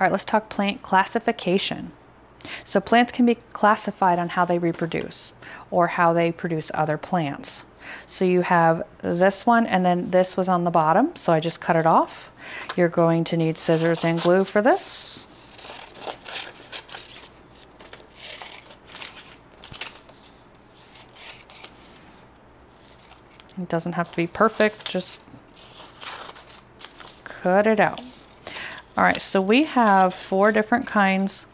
All right, let's talk plant classification. So plants can be classified on how they reproduce or how they produce other plants. So you have this one and then this was on the bottom, so I just cut it off. You're going to need scissors and glue for this. It doesn't have to be perfect, just cut it out. All right, so we have four different kinds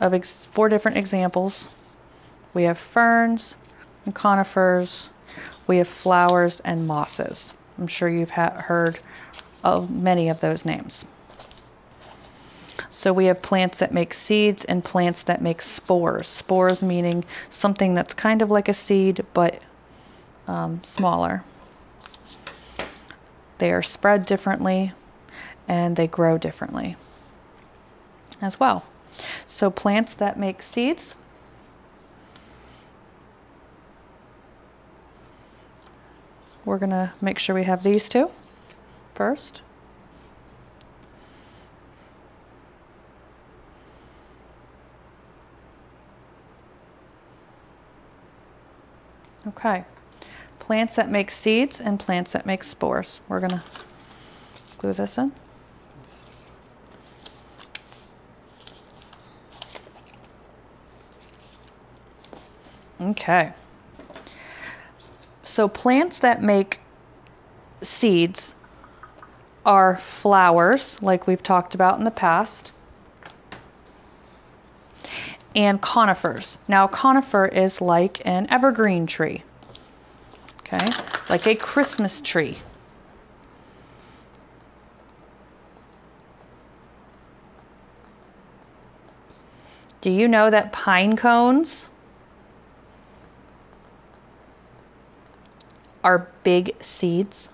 of four different examples. We have ferns and conifers, we have flowers and mosses. I'm sure you've heard of many of those names. So we have plants that make seeds and plants that make spores. Spores meaning something that's kind of like a seed but um, smaller. They are spread differently and they grow differently as well. So, plants that make seeds. We're going to make sure we have these two first. Okay. Plants that make seeds and plants that make spores. We're going to glue this in. Okay. So plants that make seeds are flowers, like we've talked about in the past, and conifers. Now, conifer is like an evergreen tree, okay, like a Christmas tree. Do you know that pine cones are big seeds?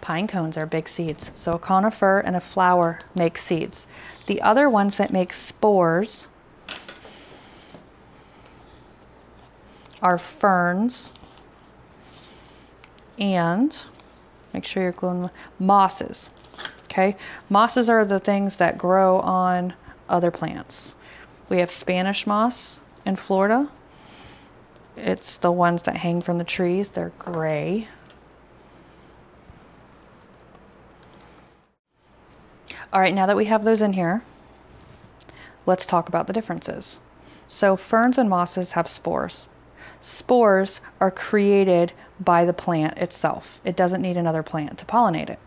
Pine cones are big seeds. So a conifer and a flower make seeds. The other ones that make spores are ferns and make sure you're gluing mosses. Okay, mosses are the things that grow on other plants. We have Spanish moss in Florida. It's the ones that hang from the trees, they're gray. All right, now that we have those in here, let's talk about the differences. So, ferns and mosses have spores. Spores are created by the plant itself, it doesn't need another plant to pollinate it.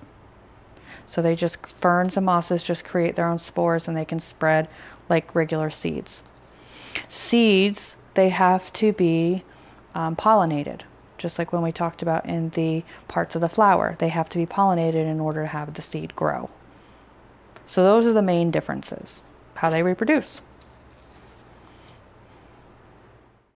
So they just, ferns and mosses just create their own spores and they can spread like regular seeds. Seeds, they have to be um, pollinated, just like when we talked about in the parts of the flower. They have to be pollinated in order to have the seed grow. So those are the main differences, how they reproduce.